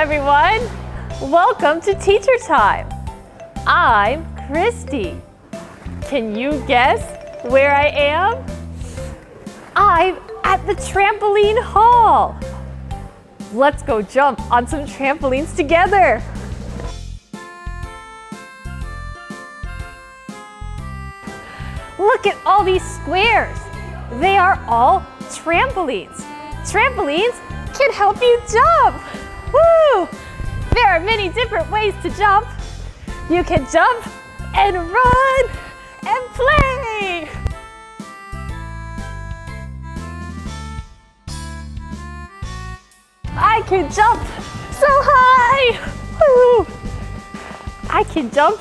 everyone. Welcome to Teacher Time. I'm Christy. Can you guess where I am? I'm at the trampoline hall. Let's go jump on some trampolines together. Look at all these squares. They are all trampolines. Trampolines can help you jump. Woo! There are many different ways to jump. You can jump and run and play. I can jump so high. Woo! I can jump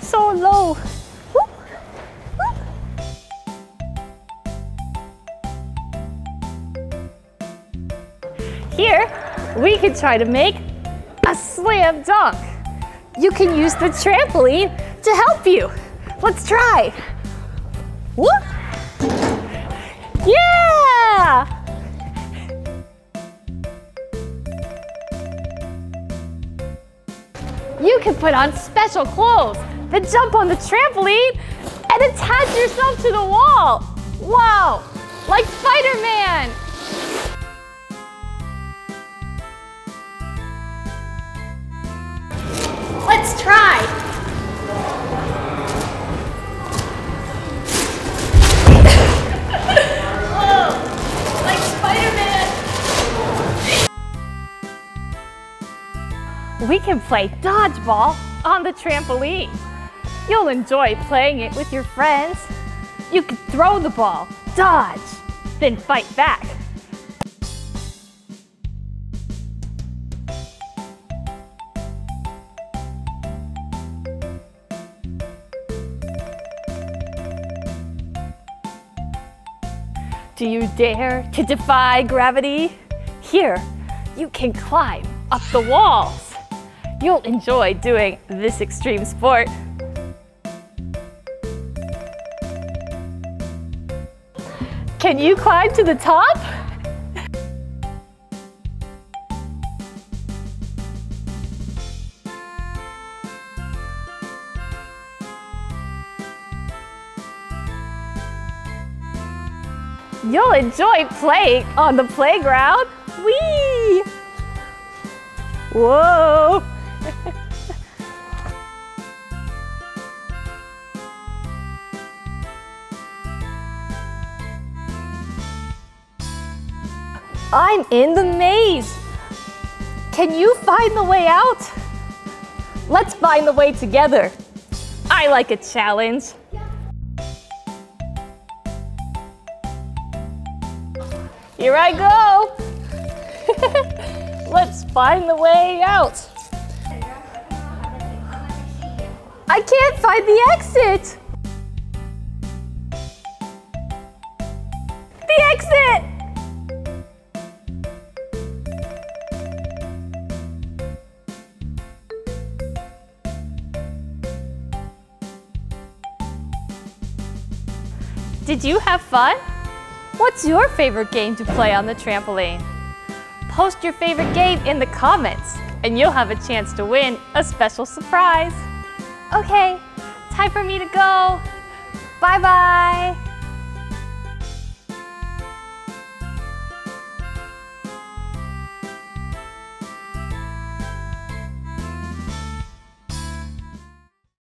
so low. Here, we can try to make a slam dunk. You can use the trampoline to help you. Let's try. Whoop! Yeah! You can put on special clothes, then jump on the trampoline and attach yourself to the wall. Wow, like Spider-Man. Try. We can play dodgeball on the trampoline. You'll enjoy playing it with your friends. You can throw the ball, dodge, then fight back. Do you dare to defy gravity? Here, you can climb up the walls. You'll enjoy doing this extreme sport. Can you climb to the top? You'll enjoy playing on the playground. Whee! Whoa! I'm in the maze. Can you find the way out? Let's find the way together. I like a challenge. Here I go. Let's find the way out. I can't find the exit. The exit! Did you have fun? What's your favorite game to play on the trampoline? Post your favorite game in the comments and you'll have a chance to win a special surprise. Okay, time for me to go. Bye-bye.